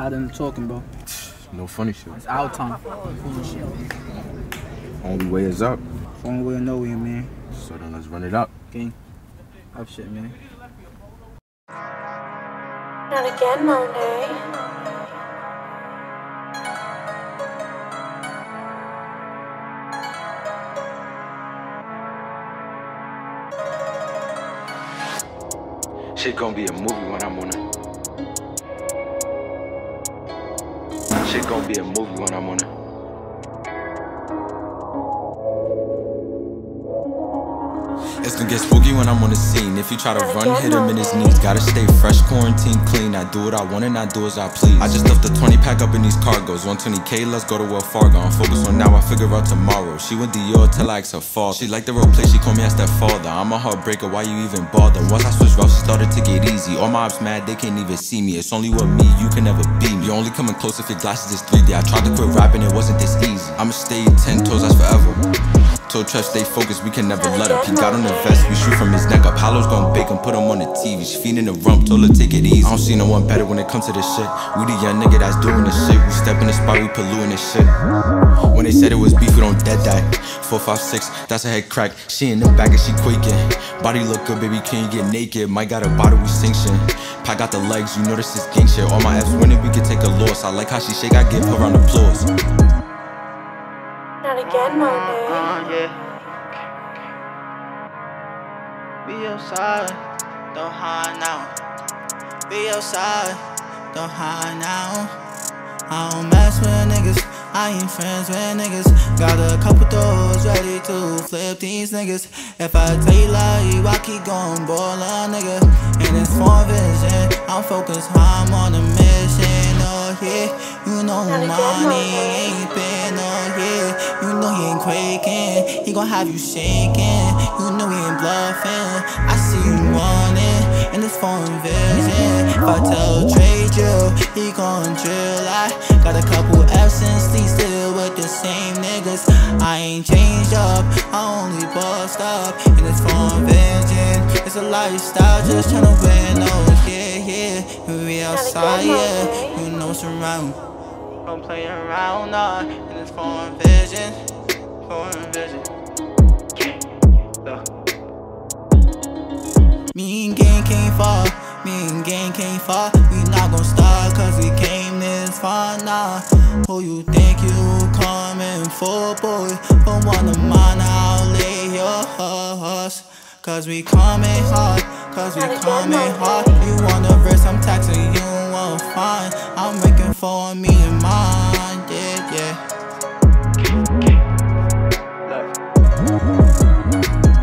Tired of them talking, bro. No funny shit. It's our time. Fooling shit. Only way is up. Only way to know you, man. So then let's run it up. Gang. Up shit, man. Not again, Monday. Shit gonna be a movie when I'm on it. Shit gon' be a movie when I'm on it. It's gonna get spooky when I'm on the scene. If you try to run, hit him in his knees. Gotta stay fresh, quarantine clean. I do what I want and I do as I please. I just left the 20 pack up in these cargos. 120k, let's go to Wells Fargo. I'm focused on now, I figure out tomorrow. She went Dior till I asked her father. She like the role play, she called me as that father. I'm a heartbreaker, why you even bother? Once I switched routes, she started to get easy. All my ops mad, they can't even see me. It's only with me, you can never beat me. You're only coming close if your glasses is 3D. I tried to quit rapping, it wasn't this easy. I'ma stay 10 toes, that's forever. Told Trev stay focused, we can never let up. He got on the vest, we shoot from his neck up. Hollows gon' bake him, put him on the TV. She feeding the rump, told her take it easy. I don't see no one better when it comes to this shit. We the young nigga that's doing this shit. We step in the spot, we polluting this shit. When they said it was beef, we don't dead die. 456, that's a head crack. She in the back and she quaking. Body look good, baby, can you get naked? Might got a bottle, we sanction. Pack got the legs, you notice this is gang shit. All my F's winning, we can take a loss. I like how she shake, I give her round applause. Not again, Monet. Uh, yeah. Be outside, don't hide now. Be outside, don't hide now. I don't mess with niggas, I ain't friends with niggas. Got a couple doors ready to flip these niggas. If I tell you lie, I keep going ball a nigga. And it's for vision, I'm focused, I'm on a mission. Oh yeah, you know Not again, money Monet. ain't been oh yeah. Quaking, he gon' have you shaking. You know he ain't bluffing. I see you running in this foreign vision. If I tell trade you, he gon' drill. I got a couple F's and still with the same niggas. I ain't changed up, I only bust up in this foreign vision. It's a lifestyle, just tryna win. Oh yeah, yeah. Be outside, yeah. You know what's around. Don't play around, nah. In this foreign vision, me and gang can't fall, me and gang can't fall. We not gon' stop cause we came this far now. Nah. Who you think you coming for, boy? From one of mine, I'll lay your horse. Cause we coming hard, cause we coming hard. You wanna risk, I'm taxing you, won't find. I'm making for me and mine. Música